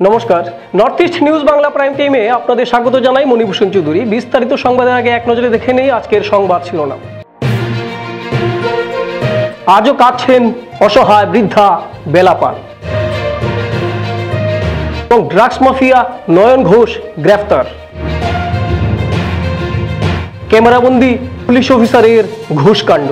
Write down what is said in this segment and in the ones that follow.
নমস্কার। North East News Bangla prime টাইমে আপনাদের স্বাগত জানাই মণিভূষণ চৌধুরী। বিস্তারিত সংবাদের আগে এক নজরে দেখে নেই আজকের সংবাদ শিরোনাম। আজও কাঁদছেন অসহায় বৃদ্ধা বেলাপাল। এবং ড্রাগস মাফিয়া নয়ন ঘোষ গ্রেফতার। ক্যামেরাবন্দি পুলিশ অফিসারের ঘুষকাণ্ড।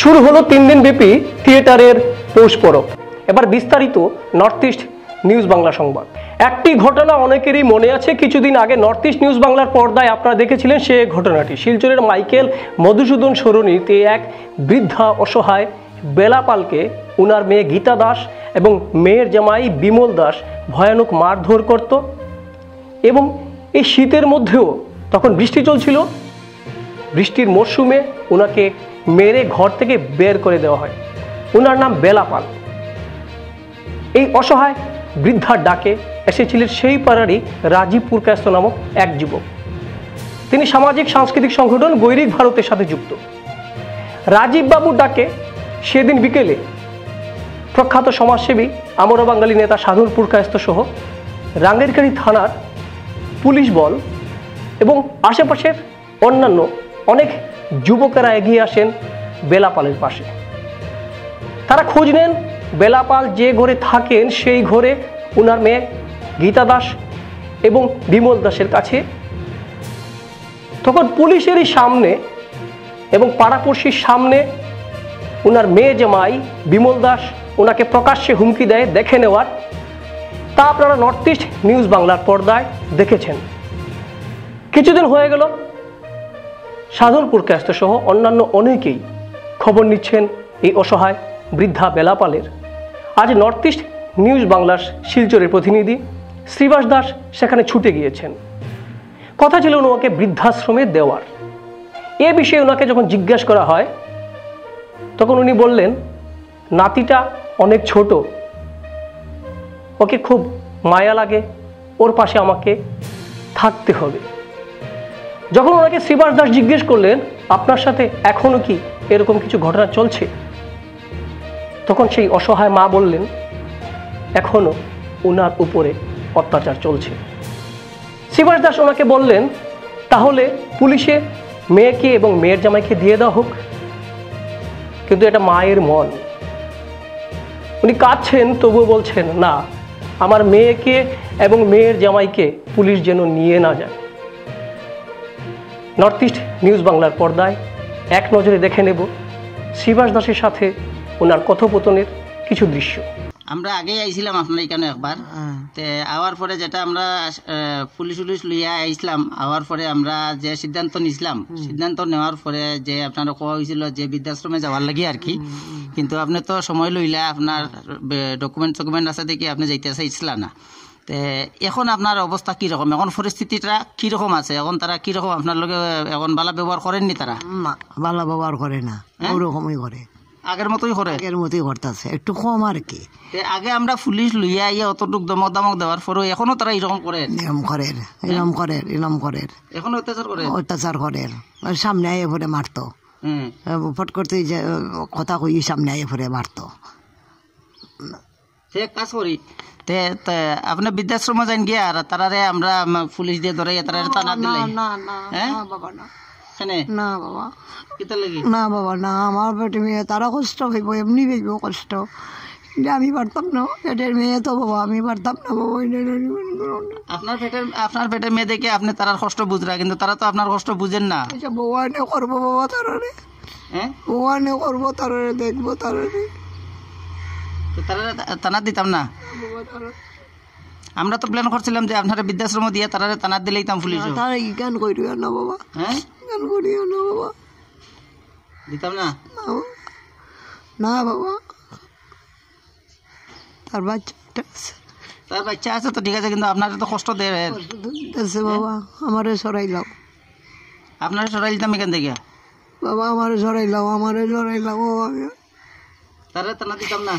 শুরু হলো তিন দিন ব্যাপী থিয়েটারের পৌষ পরব এবার বিস্তারিত নর্থ ইস্ট নিউজ বাংলা সংবাদ। একটি ঘটনা অনেকেরই মনে আছে, কিছুদিন আগে নর্থ ইস্ট নিউজ বাংলার পর্দায় আপনারা দেখেছিলেন সে ঘটনাটি। শিলচরের মাইকেল মধুসূদন সরণিতে এক বৃদ্ধা অসহায় বেলাপালকে উনার মেয়ে গীতা দাস এবং মেয়ের জামাই বিমল দাস ভয়ানক মারধর করত এবং এই শীতের মধ্যেও তখন বৃষ্টি চলছিল। বৃষ্টির মরশুমে ওনাকে মেরে ঘর থেকে বের করে দেওয়া হয়। ওনার নাম বেলাপাল এই অসহায় বৃদ্ধার ডাকে এসেছিলেন সেই পাড়ারই রাজীবপুর কাস্ত নামক এক যুবক। তিনি সামাজিক, সাংস্কৃতিক সংগঠন গৈরিক ভারতের সাথে যুক্ত। রাজীব বাবুর ডাকে সেদিন বিকেলে প্রখ্যাত সমাজসেবী আমরা বাঙালি নেতা সাধুর পুরকায়স্ত সহ রাঙ্গেরকারি থানার পুলিশ বল এবং আশেপাশের অন্যান্য অনেক যুবকেরা এগিয়ে আসেন বেলাপালের পাশে। তারা খোঁজ নেন বেলাপাল যে ঘরে থাকেন, সেই ঘরে ওনার মেয়ে গীতা দাস এবং বিমল দাসের কাছে। তখন পুলিশেরই সামনে এবং পাড়াপড়শির সামনে ওনার মেয়ে জামাই বিমল দাস ওনাকে প্রকাশ্যে হুমকি দেয়, দেখে নেওয়ার। তা আপনারা নর্থ ইস্ট নিউজ বাংলার পর্দায় দেখেছেন। কিছুদিন হয়ে গেল সাধনপুর ক্যাস্ত সহ অন্যান্য অনেকেই খবর নিচ্ছেন এই অসহায় বৃদ্ধা বেলাপালের। আজ নর্থ ইস্ট নিউজ বাংলার শিলচরের প্রতিনিধি শ্রীবাস দাস সেখানে ছুটে গিয়েছেন। কথা ছিল ওনাকে বৃদ্ধাশ্রমে দেওয়ার। এ বিষয়ে ওনাকে যখন জিজ্ঞেস করা হয়, তখন উনি বললেন, নাতিটা অনেক ছোট। ওকে খুব মায়া লাগে। ওর পাশে আমাকে থাকতে হবে। যখন ওনাকে শ্রীবাস দাস জিজ্ঞেস করলেন, আপনার সাথে এখনও কি এরকম কিছু ঘটনা চলছে? তখন সেই অসহায় মা বললেন, এখনও ওনার উপরে অত্যাচার চলছে। শ্রীবাস দাস ওনাকে বললেন, তাহলে পুলিশে মেয়েকে এবং মেয়ের জামাইকে দিয়ে দেওয়া হোক, কিন্তু এটা মায়ের মন। উনি কাঁদছেন, তবুও বলছেন, না, আমার মেয়েকে এবং মেয়ের জামাইকে পুলিশ যেন নিয়ে না যায়। নর্থ ইস্ট নিউজ বাংলার পর্দায় এক নজরে দেখে নেব শ্রীবাস দাসের সাথে ওনার কথোপকথনের কিছু দৃশ্য। আমরা আগেই আইছিলাম আপনার এখানে একবার। তে আওয়ার পরে যেটা আমরা পুলিশ উলিশ লইয়া আইছিলাম আওয়ার পরে আমরা যে সিদ্ধান্ত নিছিলাম সিদ্ধান্ত নেওয়ার পরে যে আপনার কোয়া হয়েছিল যে বৃদ্ধাশ্রমে যাওয়ার লাগি আর কি। কিন্তু আপনি তো সময় লইলা আপনার ডকুমেন্ট টকুমেন্ট আছে দেখি আপনি যাইতে চাইছিলা না। তে এখন আপনার অবস্থা কীরকম এখন পরিস্থিতিটা কীরকম আছে? এখন তারা কীরকম আপনার লগে এখন বালা ব্যবহার করেননি তারা? না ভালো ব্যবহার করে না। ওরকমই করে। আগের মতোই করে? আগের মতোই করতেছে। একটু কম আর কি। আগে আমরা পুলিশ লইয়া ইয়ে অতটুক দমক দমক দেওয়ার পরেও এখনও তারা এরকম করে। নিয়ম করে এরম করে এরম করে। এখনও অত্যাচার করে? অত্যাচার করে। সামনে আইয়ে পরে মারতো। হুম। ফট করতে যে কথা কই সামনে আইয়ে পরে মারতো। সে কাজ করি তে আপনি বৃদ্ধাশ্রমে যান গিয়া আর তারারে আমরা পুলিশ দিয়ে ধরে তারা টানা দিলে না না হ্যাঁ? না বাবা না। না বাবা। কিতা লাগি? না বাবা না আমার মেয়ে তারা কষ্ট হইব এমনি হইব কষ্ট। আমি পারতাম না পেটের মেয়ে তো বাবা আমি পারতাম না বাবা আপনার পেটের আপনার পেটের মেয়ে দেখে আপনি তারার কষ্ট বুঝরা কিন্তু তারা তো আপনার কষ্ট বুঝেন না। আচ্ছা ভগবানে করব বাবা তারারে হ্যাঁ? ভগবানে করব তারারে দেখব তারারে তারা দিতাম না? আমরা তো প্ল্যান করছিলাম যে আপনারা বৃদ্ধাশ্রম দিয়ে তারারে টানা দিলেই তাম পুলিশ তারা জ্ঞান করিও না বাবা? হ্যাঁ? জ্ঞান করিও না বাবা। দিতাম না? না বাবা। না তার বাচ্চাটা আছে। তার বাচ্চা আছে তো ঠিক আছে কিন্তু আপনার তো কষ্ট দেয়। আছে বাবা। আমারে সরাইলাও আপনারা সরাই দিতাম এখান থেকে? বাবা আমারে সরাইলাও আমারে সরাইলাও বাবা। আমি তারা টানা দিতাম না?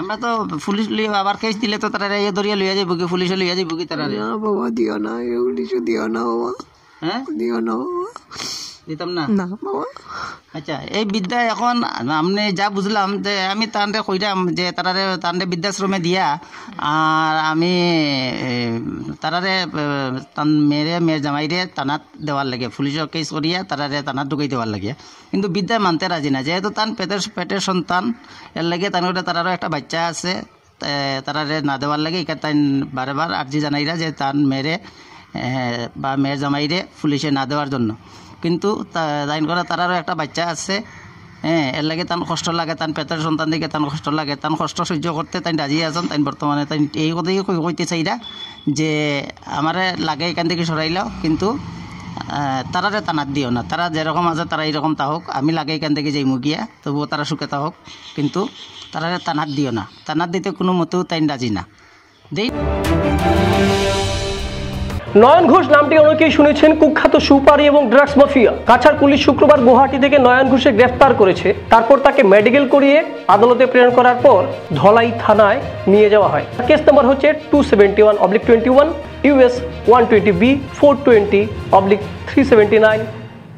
আমরা তো পুলিশ লিয়ে আবার কেস দিলে তো তারা ইয়ে ধরিয়া লইয়া যাইব কি? পুলিশে লইয়া যাইব কি তারা? বাবা দিও না এগুলি দিও না বাবা। হ্যাঁ? দিও না। দিতাম না? না বাবা। আচ্ছা এই বিদ্যা এখন আপনি যা বুঝলাম যে আমি যে তারারে বৃদ্ধাশ্রমে দিয়া আর আমি তারারে তান মেরে মেয়ের জামাইরে তানাত দেওয়ার লাগে পুলিশও কেস করিয়া তারারে তানাত ঢুকাই দেওয়ার লাগে। কিন্তু বিদ্যা মানতে রাজি না যেহেতু তান পেটের পেটের সন্তান এর লাগে তার তারারও একটা বাচ্চা আছে তারারে না দেওয়ার লাগে এখানে তাই বারে বার আর্জি জানাইরা যে তান মেরে বা মেয়ের জামাইরে পুলিশে না দেওয়ার জন্য। কিন্তু তাইন করে তারারও একটা বাচ্চা আছে হ্যাঁ এর লাগে তান কষ্ট লাগে, তান পেটের সন্তান দিকে তান কষ্ট লাগে, তান কষ্ট সহ্য করতে তাই রাজি আছেন তাই বর্তমানে তাই এই কথাই কই- কইতে চাইরা যে আমারে লাগে এখান থেকে সরাইলাও, কিন্তু তারারে তানাত দিও না। তারা যেরকম আছে তারা এইরকম তাহক আমি লাগে এখান থেকে যাই মুগিয়া তবুও তারা সুখে তাহক কিন্তু তারারে তানাত দিও না। তানাত দিতে কোনো মতেও তাই রাজি না। দেই নয়ন ঘোষ নামটি অনেকেই শুনেছেন। কুখ্যাত সুপারি এবং ড্রাগস মাফিয়া। কাছাড় পুলিশ শুক্রবার গুয়াহাটি থেকে নয়ন ঘোষে গ্রেফতার করেছে। তারপর তাকে মেডিকেল করিয়ে আদালতে প্রেরণ করার পর ধলাই থানায় নিয়ে যাওয়া হয়। কেস নাম্বার হচ্ছে two seventy one oblique twenty one US one twenty B four twenty oblique three seventy nine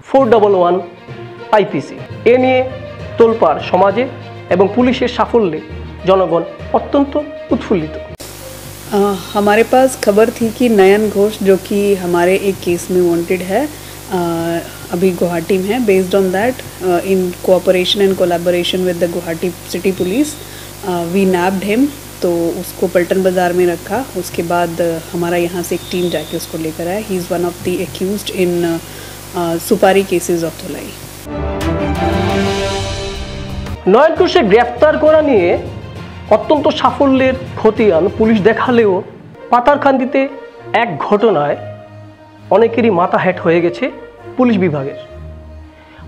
four double one IPC এ নিয়ে তোলপাড় সমাজে এবং পুলিশের সাফল্যে জনগণ অত্যন্ত উৎফুল্লিত। हमारे पास खबर थी कि नयन घोष जो कि हमारे एक केस में वांटेड है अ, अभी गुवाहाटी में है based on that in cooperation and collaboration with the Guwahati city police we nabbed him तो उसको पल्टन बाज़ार में रखा उसके बाद अ, हमारा यहाँ से एक टीम जाके उसको लेकर आया he is one of the accused in supari cases of धुलाई নয়ন ঘোষে গ্রেফতার করা নিয়ে অত্যন্ত সাফল্যের খতিয়ান পুলিশ দেখালেও পাতারকান্দিতে এক ঘটনায় অনেকেরই মাথা হ্যাট হয়ে গেছে পুলিশ বিভাগের।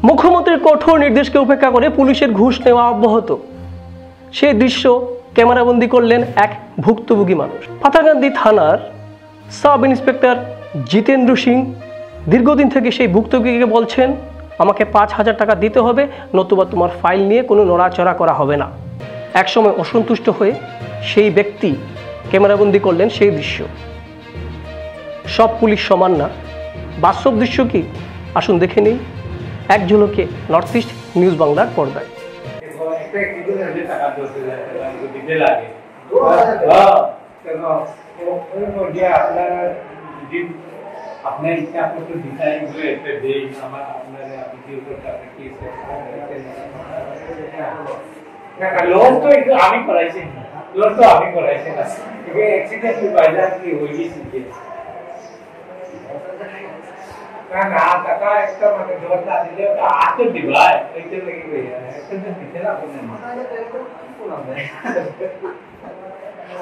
মুখ্যমন্ত্রীর কঠোর নির্দেশকে উপেক্ষা করে পুলিশের ঘুষ নেওয়া অব্যাহত। সেই দৃশ্য ক্যামেরাবন্দি করলেন এক ভুক্তভোগী মানুষ। পাতারকান্দি থানার সাব ইন্সপেক্টর জিতেন্দ্র সিং দীর্ঘদিন থেকে সেই ভুক্তভোগীকে বলছেন, আমাকে পাঁচ হাজার টাকা দিতে হবে, নতুবা তোমার ফাইল নিয়ে কোনো নড়াচড়া করা হবে না। একসময় অসন্তুষ্ট হয়ে সেই ব্যক্তি ক্যামেরাবন্দি করলেন সেই দৃশ্য। সব পুলিশ সমান না। বাস্তব দৃশ্য কি? আসুন দেখে নেই। এক ঝলকে নর্থ ইস্ট নিউজ বাংলার পর্দায়। আপনার যদি আপনার ইচ্ছা আপনি তো কি কি লোন তো আমি করাইছি লোন তো আমি করাইছি না অ্যাক্সিডেন্ট বাজার কি হয়ে গেছে না না জোর না না।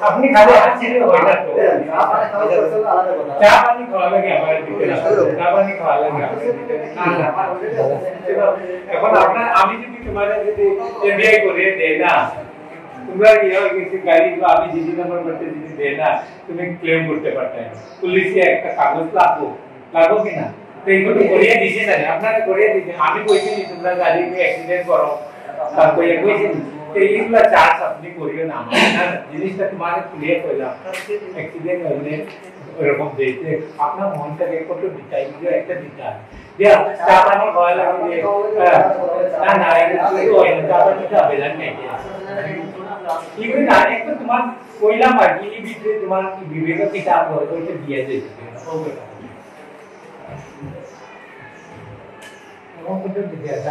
আপনি খালি না তো। চা পানি খাওয়া লাগে আমার দিতে না চা পানি খাওয়া লাগে আমার দিতে না না এখন আপনার, আমি যদি তোমার যদি করে দেই না তোমরা ইয়ে কিছু গাড়ি আমি জিডি নাম্বার করতে যদি দেই না তুমি ক্লেম করতে পারতে পুলিশে একটা কাগজ লাগবো লাগবো কিনা তো এইগুলো করিয়ে দিছে না আপনারা করিয়ে দিছে আমি কইছি নি তোমরা গাড়ি অ্যাক্সিডেন্ট করো তারপরে কইছি নি তো এইগুলা চার্জ আপনি করিও না আমার না, জিনিসটা তোমার ক্লিয়ার করলাম অ্যাক্সিডেন্ট হলে ওরকম দিতে আপনার মনটাকে কত দিতাই দিও একটা দিতা দিয়া চা পানি খাওয়া লাগে যে হ্যাঁ, না না এটা তো হয় না চা পানি খাবে না এগুলো না একটু তোমার কইলাম আর কি এই ভিতরে তোমার কি বিবেক কিতাব হয় ওইটা দিয়ে দিয়েছে।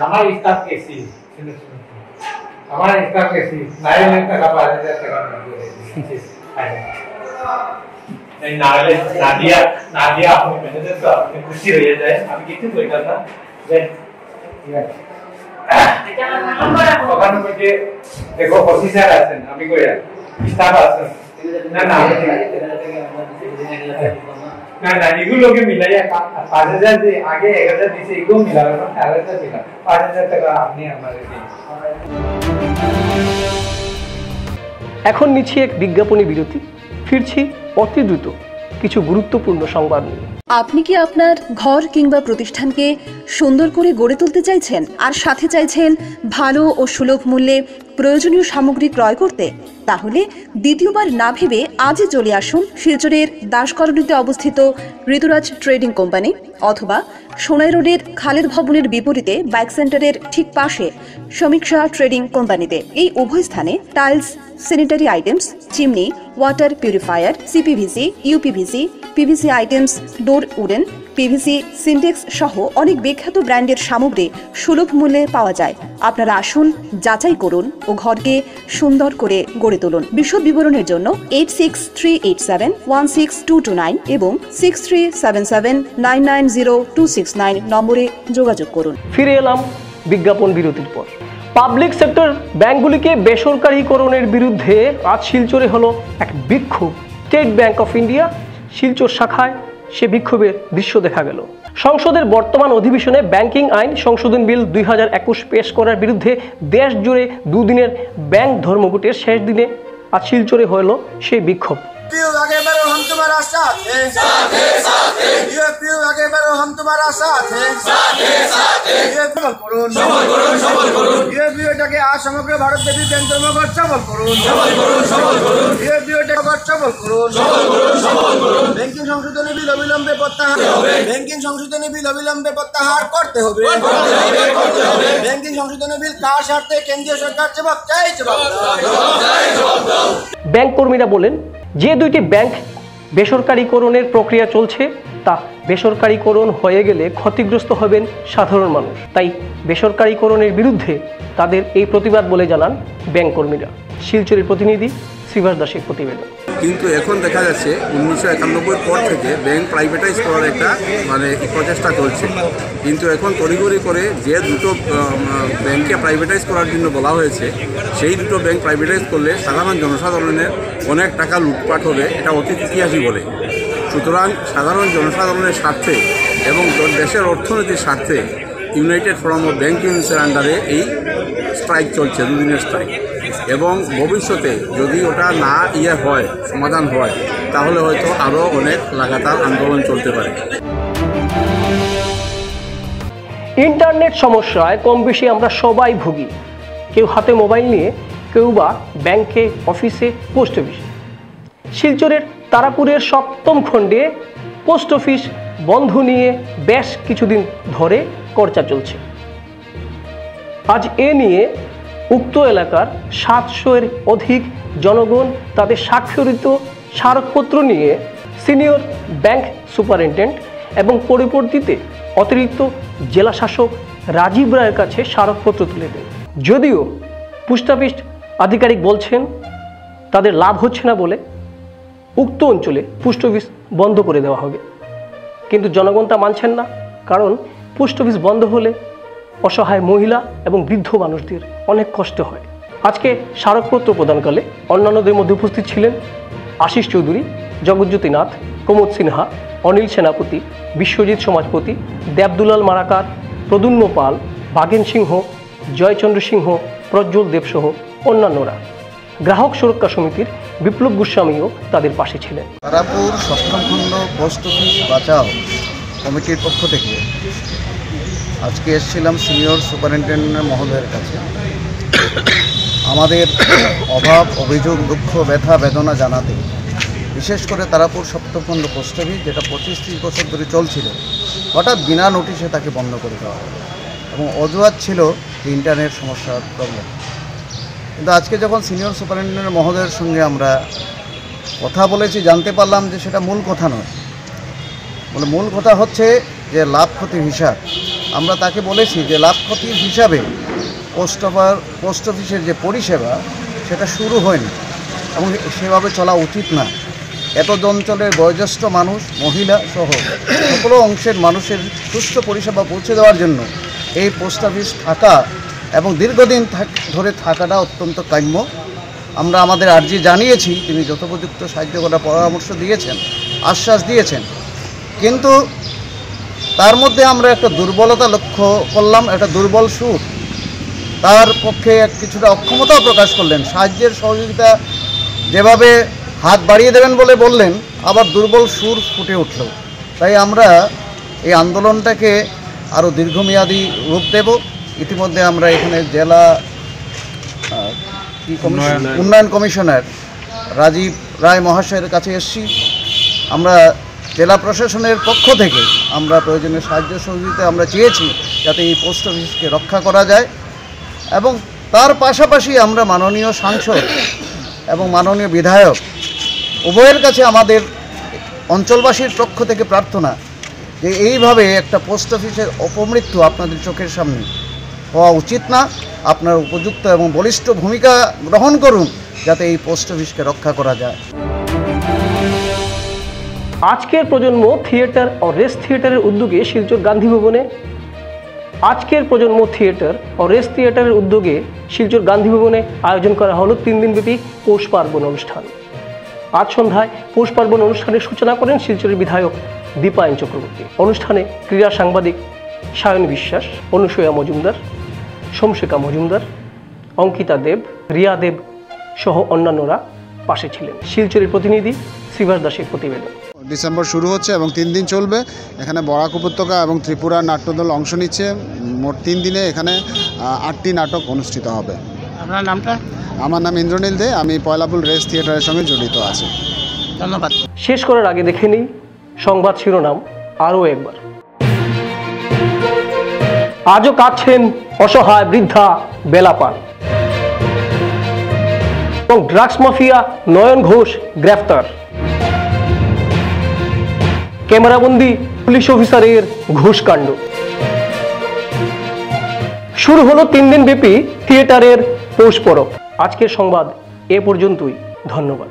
আমার স্টাফ কেসি আমার স্টাফ কেসি নাইন লাখ টাকা পাঁচ হাজার টাকা नहीं নাহলে নাদিয়া নাদিয়া আপনি তো, আপনি খুশি হয়ে যায়। আমি কিছু এখন নিচ্ছি এক বিজ্ঞাপনী বিরতি। ফিরছি অতি দ্রুত কিছু গুরুত্বপূর্ণ সংবাদ নিয়ে। আপনি কি আপনার ঘর কিংবা প্রতিষ্ঠানকে সুন্দর করে গড়ে তুলতে চাইছেন? আর সাথে চাইছেন ভালো ও সুলভ মূল্যে প্রয়োজনীয় সামগ্রী ক্রয় করতে? তাহলে দ্বিতীয়বার না ভেবে আজই চলে আসুন শিলচরের দাসকরণীতে অবস্থিত ঋতুরাজ ট্রেডিং কোম্পানি অথবা সোনাই রোডের খালের ভবনের বিপরীতে বাইক সেন্টারের ঠিক পাশে সমীক্ষা ট্রেডিং কোম্পানিতে। এই উভয় স্থানে tiles, sanitary items, chimney, water purifier, CPVC, UPVC, PVC items, door wooden PVC Sintex সহ অনেক বিখ্যাত ব্র্যান্ডের সামগ্রী সুলভ মূল্যে পাওয়া যায়। আপনারা আসুন, যাচাই করুন ও ঘরকে সুন্দর করে গড়ে তুলুন। বিশদ বিবরণের জন্য eight six three eight seven one six two two nine এবং six three seven seven nine nine zero two six nine নম্বরে যোগাযোগ করুন। ফিরে এলাম বিজ্ঞাপন বিরতির পর। পাবলিক সেক্টর ব্যাংকগুলিকে বেসরকারীকরণের বিরুদ্ধে আজ শিলচরে হলো এক বিক্ষোভ। State Bank of India Silchar শাখায় সে বিক্ষোভের দৃশ্য দেখা গেল সংসদের বর্তমান অধিবেশনে ব্যাংকিং আইন সংশোধন বিল দুই পেশ করার বিরুদ্ধে দেশ জুড়ে দুদিনের ব্যাংক ধর্মঘটের শেষ দিনে আজ শিলচরে হলো সেই বিক্ষোভ पीयू आगे बढ़ो हम तुम्हारा साथ है বিল প্রত্যাহার করতে হবে। ব্যাংকিং বিল স্বার্থে কেন্দ্রীয় সরকার ব্যাংক কর্মীরা বলেন যে দুইটি ব্যাংক বেসরকারীকরণের প্রক্রিয়া চলছে। তা বেসরকারীকরণ হয়ে গেলে ক্ষতিগ্রস্ত হবেন সাধারণ মানুষ। তাই বেসরকারীকরণের বিরুদ্ধে তাদের এই প্রতিবাদ বলে জানান ব্যাংক কর্মীরা শিলচরের প্রতিনিধি শ্রীবাস দাসের প্রতিবেদন। কিন্তু এখন দেখা যাচ্ছে উনিশশো একানব্বইয়ের পর থেকে ব্যাংক প্রাইভেটাইজ করার একটা মানে প্রচেষ্টা চলছে। কিন্তু এখন তড়িঘড়ি করে যে দুটো আম, ব্যাংকে প্রাইভেটাইজ করার জন্য বলা হয়েছে সেই দুটো ব্যাংক প্রাইভেটাইজ করলে সাধারণ জনসাধারণের অনেক টাকা লুটপাট হবে এটা অতীত ইতিহাসই বলে। সুতরাং সাধারণ জনসাধারণের স্বার্থে এবং দেশের অর্থনীতির স্বার্থে ইউনাইটেড ফোরাম অফ ব্যাংক ইউনিয়ন্সের আন্ডারে এই স্ট্রাইক চলছে দুদিনের স্ট্রাইক এবং ভবিষ্যতে যদি ওটা না ইয়ে হয়, সমাধান হয়, তাহলে হয়তো আরও অনেক লাগাতার আন্দোলন চলতে পারে। ইন্টারনেট সমস্যায় কম বেশি আমরা সবাই ভুগি। কেউ হাতে মোবাইল নিয়ে, কেউ বা ব্যাংকে, অফিসে, পোস্ট অফিসে। শিলচরের তারাপুরের সপ্তম খণ্ডে পোস্ট অফিস বন্ধ নিয়ে বেশ কিছুদিন ধরে চর্চা চলছে। আজ এ নিয়ে উক্ত এলাকার সাতশো এর অধিক জনগণ তাদের স্বাক্ষরিত স্মারকপত্র নিয়ে সিনিয়র ব্যাংক সুপারিনটেন্ডেন্ট এবং পরিবর্তিতে অতিরিক্ত জেলা শাসক রাজীব রায়ের কাছে স্মারকপত্র তুলে দেন। যদিও পোস্ট অফিস আধিকারিক বলছেন, তাদের লাভ হচ্ছে না বলে উক্ত অঞ্চলে পোস্ট অফিস বন্ধ করে দেওয়া হবে। কিন্তু জনগণ তা মানছেন না, কারণ পোস্ট অফিস বন্ধ হলে অসহায় মহিলা এবং বৃদ্ধ মানুষদের অনেক কষ্ট হয়। আজকে স্মারকপত্র প্রদানকালে অন্যান্যদের মধ্যে উপস্থিত ছিলেন আশিস চৌধুরী, জগজ্যোতি নাথ, প্রমোদ সিনহা, অনিল সেনাপতি, বিশ্বজিৎ সমাজপতি, দেবদুলাল মারাকার প্রদুম্ন পাল বাগেন সিংহ, জয়চন্দ্র সিংহ, প্রজ্জ্বল দেবসহ অন্যান্যরা। গ্রাহক সুরক্ষা সমিতির বিপ্লব গোস্বামীও তাদের পাশে ছিলেন। তারাপুর সপ্তম খণ্ড পোস্ট অফিস বাঁচাও কমিটির পক্ষ থেকে আজকে এসেছিলাম সিনিয়র সুপারিনটেন্ডেন্ট মহোদয়ের কাছে। আমাদের অভাব, অভিযোগ, দুঃখ, ব্যথা, বেদনা জানাতে, বিশেষ করে তারাপুর সপ্তমখণ্ড পোস্ট অফিস, যেটা পঁচিশ ত্রিশ বছর ধরে চলছিল, হঠাৎ বিনা নোটিশে তাকে বন্ধ করে দেওয়া এবং অজুহাত ছিল ইন্টারনেট সমস্যার প্রবলেম কিন্তু আজকে যখন সিনিয়র সুপারিনটেন্ডেন্ট মহোদয়ের সঙ্গে আমরা কথা বলেছি, জানতে পারলাম যে সেটা মূল কথা নয়। বলে মূল কথা হচ্ছে যে লাভ ক্ষতির হিসাব আমরা তাকে বলেছি যে লাভ ক্ষতির হিসাবে পোস্ট অফার, পোস্ট অফিসের যে পরিষেবা, সেটা শুরু হয়নি এবং সেভাবে চলা উচিত না। এত অঞ্চলের বয়োজ্যেষ্ঠ মানুষ, মহিলা সহ সকল অংশের মানুষের সুস্থ পরিষেবা পৌঁছে দেওয়ার জন্য এই পোস্ট অফিস থাকা এবং দীর্ঘদিন ধরে থাকাটা অত্যন্ত কাম্য। আমরা আমাদের আর্জি জানিয়েছি, তিনি যথোপযুক্ত সাহায্য করার পরামর্শ দিয়েছেন, আশ্বাস দিয়েছেন। কিন্তু তার মধ্যে আমরা একটা দুর্বলতা লক্ষ্য করলাম একটা দুর্বল সুর তার পক্ষে এক কিছুটা অক্ষমতাও প্রকাশ করলেন। সাহায্যের সহযোগিতা যেভাবে হাত বাড়িয়ে দেবেন বলে বললেন আবার দুর্বল সুর ফুটে উঠল। তাই আমরা এই আন্দোলনটাকে আরও দীর্ঘমেয়াদী রূপ দেব। ইতিমধ্যে আমরা এখানে জেলা উন্নয়ন কমিশনার রাজীব রায় মহাশয়ের কাছে এসেছি। আমরা জেলা প্রশাসনের পক্ষ থেকে আমরা প্রয়োজনীয় সাহায্য সহযোগিতা আমরা চেয়েছি যাতে এই পোস্ট অফিসকে রক্ষা করা যায় এবং তার পাশাপাশি আমরা মাননীয় সাংসদ এবং মাননীয় বিধায়ক উভয়ের কাছে আমাদের অঞ্চলবাসীর পক্ষ থেকে প্রার্থনা যে এইভাবে একটা পোস্ট অফিসের অপমৃত্যু আপনাদের চোখের সামনে হওয়া উচিত না। আপনার উপযুক্ত এবং বলিষ্ঠ ভূমিকা গ্রহণ করুন যাতে এই পোস্ট অফিসকে রক্ষা করা যায়। আজকের প্রজন্ম থিয়েটার ও রেস থিয়েটারের উদ্যোগে শিলচর গান্ধী ভবনে। আজকের প্রজন্ম থিয়েটার ও রেস থিয়েটারের উদ্যোগে শিলচর গান্ধী ভবনে আয়োজন করা হলো তিন দিনব্যাপী পৌষ পার্বণ অনুষ্ঠান। আজ সন্ধ্যায় পৌষ পার্বণ অনুষ্ঠানের সূচনা করেন শিলচরের বিধায়ক দীপায়ন চক্রবর্তী। অনুষ্ঠানে ক্রীড়া সাংবাদিক সায়ন বিশ্বাস, অনুসূয়া মজুমদার, সোমশেখা মজুমদার, অঙ্কিতা দেব, রিয়া দেব সহ অন্যান্যরা পাশে ছিলেন। শিলচরের প্রতিনিধি শ্রীবাস দাসের প্রতিবেদন। ডিসেম্বর শুরু হচ্ছে এবং তিন দিন চলবে। এখানে বরাক উপত্যকা এবং ত্রিপুরা নাট্যদল অংশ নিচ্ছে। মোট তিন দিনে এখানে আটটি নাটক অনুষ্ঠিত হবে। আপনার নামটা? আমার নাম ইন্দ্রনীল দে। আমি পয়লাপুল রেস থিয়েটারের সঙ্গে জড়িত আছি। ধন্যবাদ। শেষ করার আগে দেখে নিই সংবাদ শিরোনাম আরও একবার। আজও কাঁদছেন অসহায় বৃদ্ধা বেলাপান। এবং ড্রাগস মাফিয়া নয়ন ঘোষ গ্রেফতার। ক্যামেরাবন্দি, পুলিশ অফিসারের ঘুষকাণ্ড। শুরু হলো তিন দিন ব্যাপী থিয়েটারের পৌষ পরব আজকের সংবাদ এ পর্যন্তই, ধন্যবাদ।